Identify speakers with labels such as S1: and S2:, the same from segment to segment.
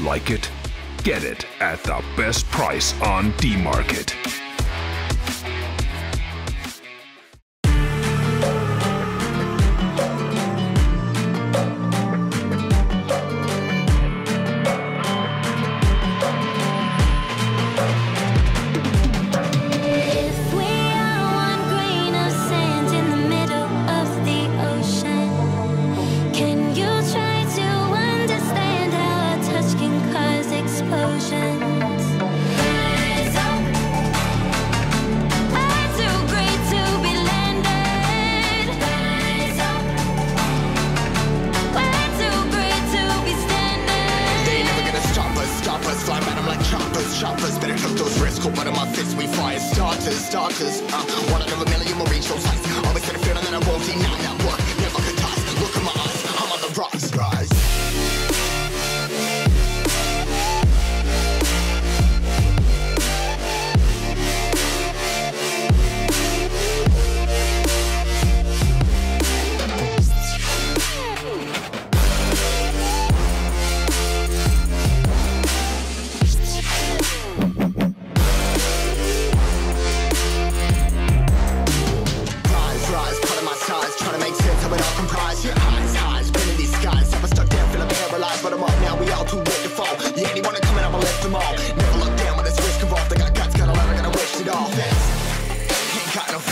S1: Like it? Get it at the best price on DMarket.
S2: Better cook those wrists, cold butter my fists. We fire starters, starters. Uh, one out of a million will reach those heights. Always had a feeling that I won't deny that work.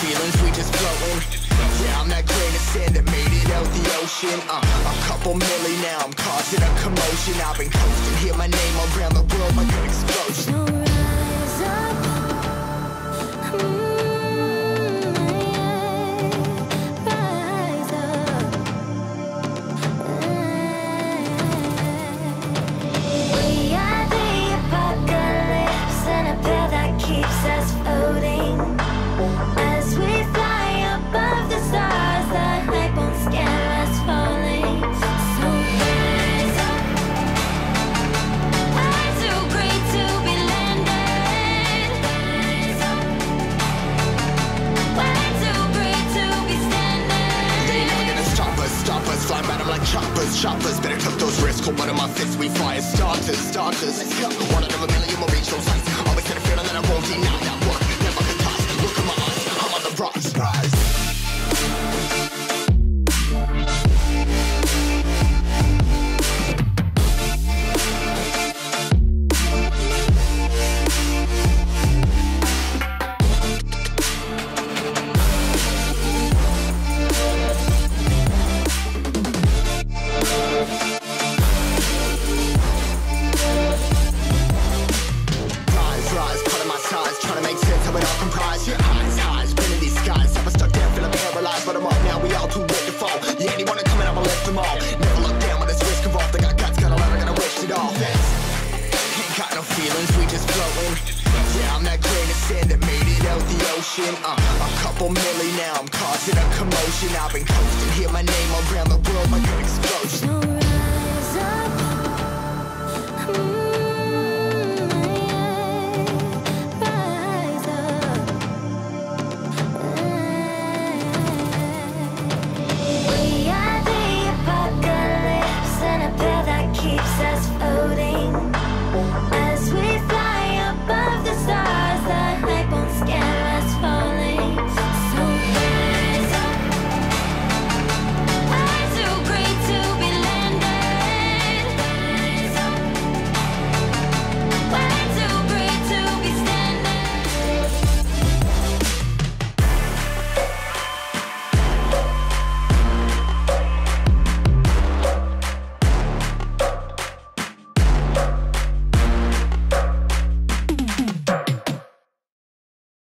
S2: feelings, we just floating. Yeah, I'm that grain of sand that made it out the ocean. Uh, a couple million now, I'm causing a commotion. I've been coasting, hear my name around the world my an explosion. like choppers, choppers. Better took those risks. Hold one of my fists, we fire starters, starters. One out of a million will reach those heights. Always had a feeling that I won't deny. motion I'm uh, a couple milli now, I'm causing a commotion. I've been coasting, hear my name around the world like an explosion.